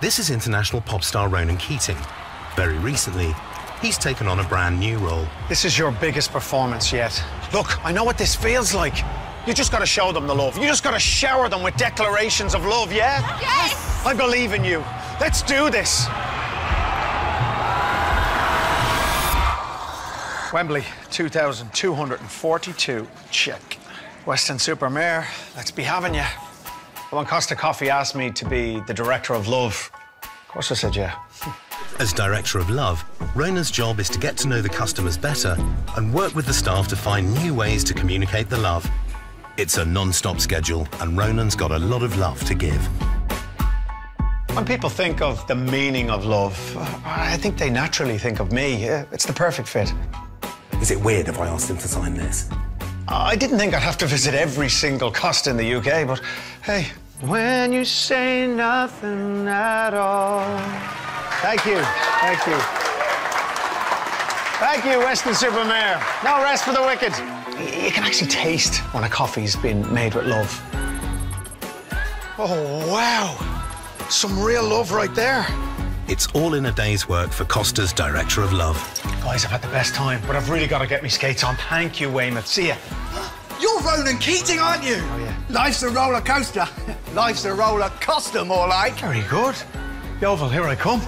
This is international pop star Ronan Keating. Very recently, he's taken on a brand new role. This is your biggest performance yet. Look, I know what this feels like. You just gotta show them the love. You just gotta shower them with declarations of love, yeah? Yes! I believe in you. Let's do this. Wembley, 2,242. Check. Weston-super-Mare, let's be having you. When Costa Coffee asked me to be the director of love, of course I said yeah. As director of Love, Ronan's job is to get to know the customers better and work with the staff to find new ways to communicate the love. It's a non-stop schedule and Ronan's got a lot of love to give. When people think of the meaning of love, I think they naturally think of me. It's the perfect fit. Is it weird if I asked him to sign this? I didn't think I'd have to visit every single Costa in the UK, but hey. When you say nothing at all. Thank you. Thank you. Thank you, Weston-super-Mare. No rest for the wicked. You can actually taste when a coffee's been made with love. Oh, wow. Some real love right there. It's all in a day's work for Costa's director of Love. Guys, I've had the best time, but I've really got to get my skates on. Thank you, Weymouth. See ya. You're Ronan Keating, aren't you? Oh, yeah. Life's a roller coaster. Life's a roller coaster, more like. Very good. Yeovil, here I come.